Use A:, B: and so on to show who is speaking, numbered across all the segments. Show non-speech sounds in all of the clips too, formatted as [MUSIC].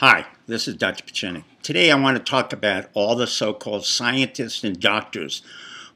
A: Hi, this is Dr. Pieczenik. Today I want to talk about all the so-called scientists and doctors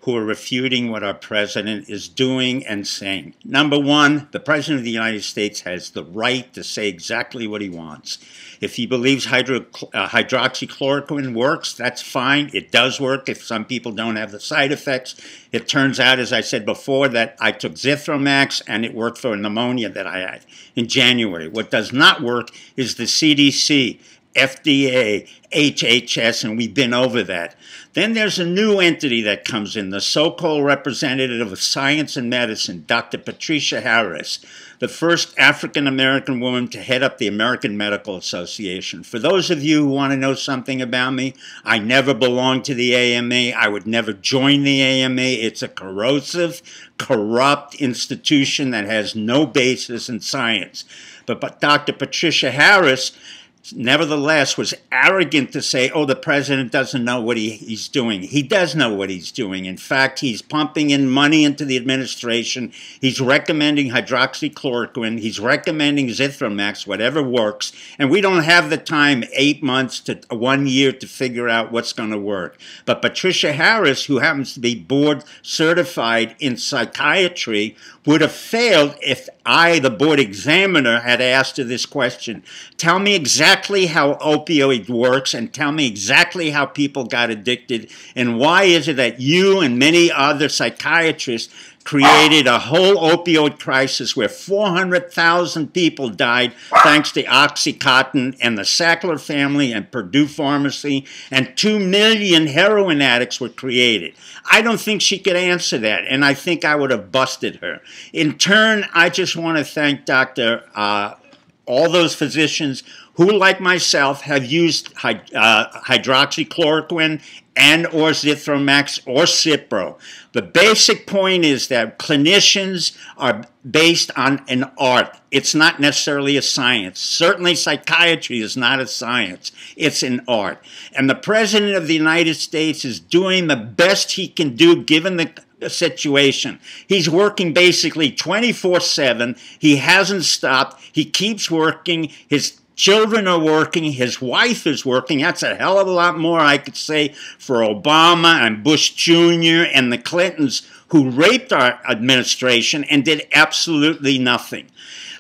A: who are refuting what our president is doing and saying. Number one, the president of the United States has the right to say exactly what he wants. If he believes hydro, uh, hydroxychloroquine works, that's fine. It does work if some people don't have the side effects. It turns out, as I said before, that I took Zithromax and it worked for pneumonia that I had in January. What does not work is the CDC FDA, HHS, and we've been over that. Then there's a new entity that comes in, the so-called representative of science and medicine, Dr. Patricia Harris, the first African-American woman to head up the American Medical Association. For those of you who want to know something about me, I never belonged to the AMA. I would never join the AMA. It's a corrosive, corrupt institution that has no basis in science. But, but Dr. Patricia Harris nevertheless was arrogant to say, oh, the president doesn't know what he, he's doing. He does know what he's doing. In fact, he's pumping in money into the administration. He's recommending hydroxychloroquine. He's recommending Zithromax, whatever works. And we don't have the time, eight months to one year, to figure out what's going to work. But Patricia Harris, who happens to be board certified in psychiatry, would have failed if I, the board examiner, had asked her this question. Tell me exactly how opioid works and tell me exactly how people got addicted and why is it that you and many other psychiatrists created a whole opioid crisis where 400,000 people died thanks to Oxycontin and the Sackler family and Purdue Pharmacy, and 2 million heroin addicts were created. I don't think she could answer that, and I think I would have busted her. In turn, I just want to thank Dr. Uh, all those physicians who, like myself, have used uh, hydroxychloroquine and or Zithromax or Cipro. The basic point is that clinicians are based on an art. It's not necessarily a science. Certainly psychiatry is not a science. It's an art. And the President of the United States is doing the best he can do given the situation. He's working basically 24 7. He hasn't stopped. He keeps working. His children are working. His wife is working. That's a hell of a lot more, I could say, for Obama and Bush Jr. and the Clintons who raped our administration and did absolutely nothing.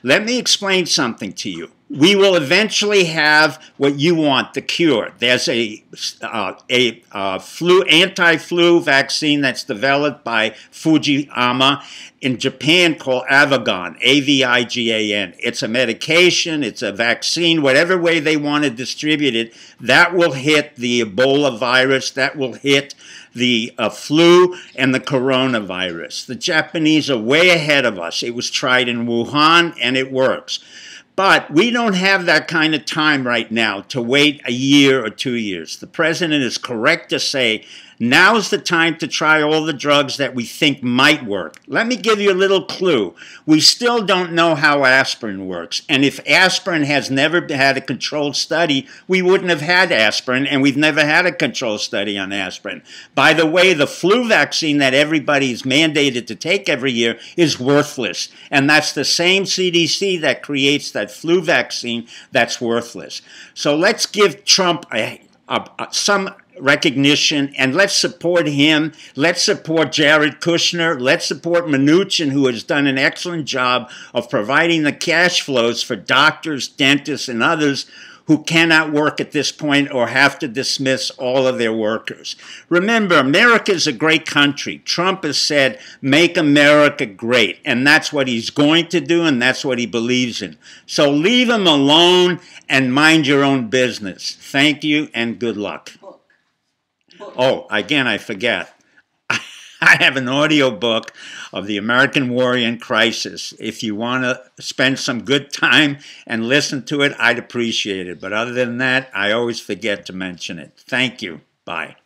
A: Let me explain something to you we will eventually have what you want, the cure. There's a, uh, a uh, flu, anti-flu vaccine that's developed by Fujifilm in Japan called Avigan, A-V-I-G-A-N. It's a medication, it's a vaccine, whatever way they want to distribute it, that will hit the Ebola virus, that will hit the uh, flu and the coronavirus. The Japanese are way ahead of us. It was tried in Wuhan and it works. But we don't have that kind of time right now to wait a year or two years. The president is correct to say Now's the time to try all the drugs that we think might work. Let me give you a little clue. We still don't know how aspirin works. And if aspirin has never had a controlled study, we wouldn't have had aspirin, and we've never had a controlled study on aspirin. By the way, the flu vaccine that everybody is mandated to take every year is worthless. And that's the same CDC that creates that flu vaccine that's worthless. So let's give Trump a, a, a, some recognition and let's support him. Let's support Jared Kushner. Let's support Mnuchin, who has done an excellent job of providing the cash flows for doctors, dentists, and others who cannot work at this point or have to dismiss all of their workers. Remember, America is a great country. Trump has said, make America great. And that's what he's going to do, and that's what he believes in. So leave him alone and mind your own business. Thank you and good luck. Oh, again, I forget. [LAUGHS] I have an audio book of the American in Crisis. If you want to spend some good time and listen to it, I'd appreciate it. But other than that, I always forget to mention it. Thank you. Bye.